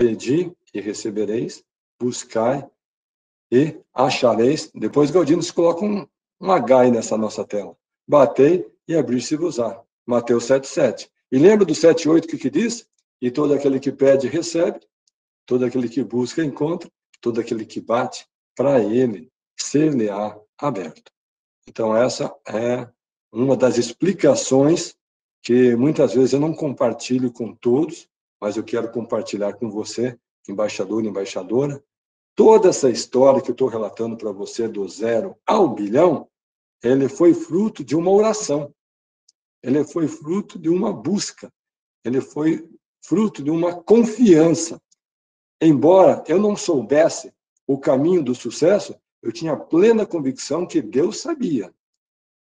Pedi e recebereis, buscai e achareis. Depois Gaudinos coloca um, um H aí nessa nossa tela. Batei e abrir-se-vos-á. Mateus 7,7. E lembra do 7,8 que, que diz? E todo aquele que pede, recebe. Todo aquele que busca, encontra. Todo aquele que bate, para ele ser-lhe-á aberto. Então, essa é uma das explicações que muitas vezes eu não compartilho com todos, mas eu quero compartilhar com você, embaixador e embaixadora. Toda essa história que eu estou relatando para você do zero ao bilhão, ele foi fruto de uma oração. Ele foi fruto de uma busca. Ele foi fruto de uma confiança. Embora eu não soubesse o caminho do sucesso, eu tinha plena convicção que Deus sabia.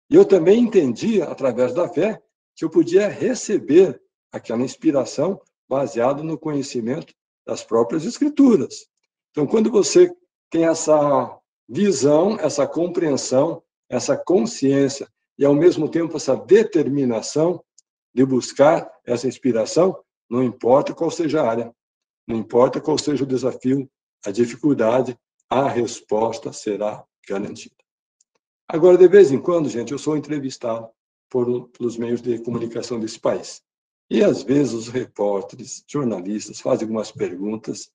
E eu também entendia, através da fé, que eu podia receber aquela inspiração baseada no conhecimento das próprias Escrituras. Então, quando você tem essa visão, essa compreensão, essa consciência e, ao mesmo tempo, essa determinação de buscar essa inspiração, não importa qual seja a área, não importa qual seja o desafio, a dificuldade, a resposta será garantida. Agora, de vez em quando, gente, eu sou entrevistado por, pelos meios de comunicação desse país. E, às vezes, os repórteres, jornalistas, fazem algumas perguntas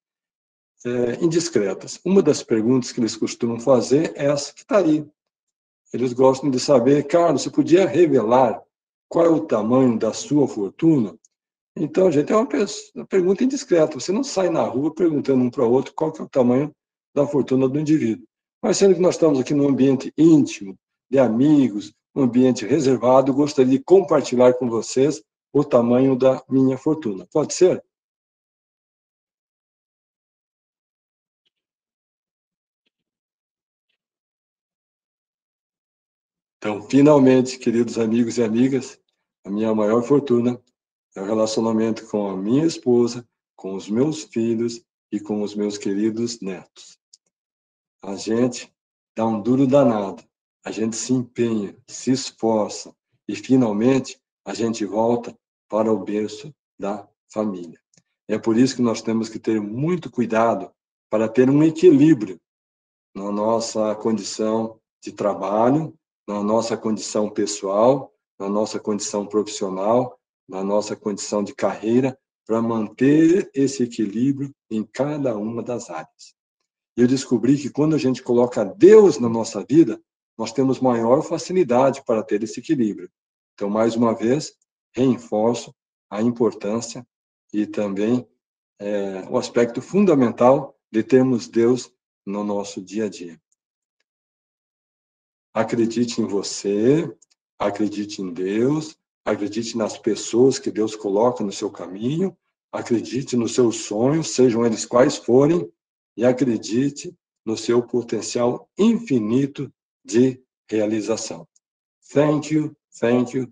é, indiscretas. Uma das perguntas que eles costumam fazer é essa que está aí. Eles gostam de saber, Carlos, você podia revelar qual é o tamanho da sua fortuna? Então, gente, é uma, pergunta indiscreta. Você não sai na rua perguntando um para o outro qual é o tamanho da fortuna do indivíduo. Mas sendo que nós estamos aqui num ambiente íntimo, de amigos, um ambiente reservado, gostaria de compartilhar com vocês o tamanho da minha fortuna. Pode ser? Então, finalmente, queridos amigos e amigas, a minha maior fortuna é o relacionamento com a minha esposa, com os meus filhos e com os meus queridos netos. A gente dá um duro danado, a gente se empenha, se esforça e finalmente a gente volta para o berço da família. É por isso que nós temos que ter muito cuidado para ter um equilíbrio na nossa condição de trabalho, na nossa condição pessoal, na nossa condição profissional, na nossa condição de carreira, para manter esse equilíbrio em cada uma das áreas. Eu descobri que quando a gente coloca Deus na nossa vida, nós temos maior facilidade para ter esse equilíbrio. Então, mais uma vez, reforço a importância e também é, o aspecto fundamental de termos Deus no nosso dia a dia. Acredite em você, acredite em Deus, acredite nas pessoas que Deus coloca no seu caminho, acredite nos seus sonhos, sejam eles quais forem, e acredite no seu potencial infinito de realização. Thank you, thank you,